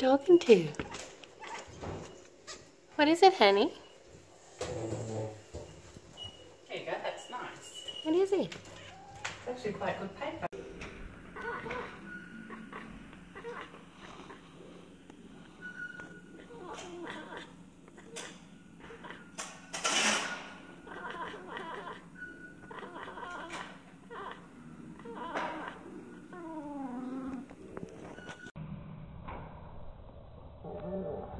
talking to? What is it, honey? There you go, that's nice. What is it? It's actually quite good paper.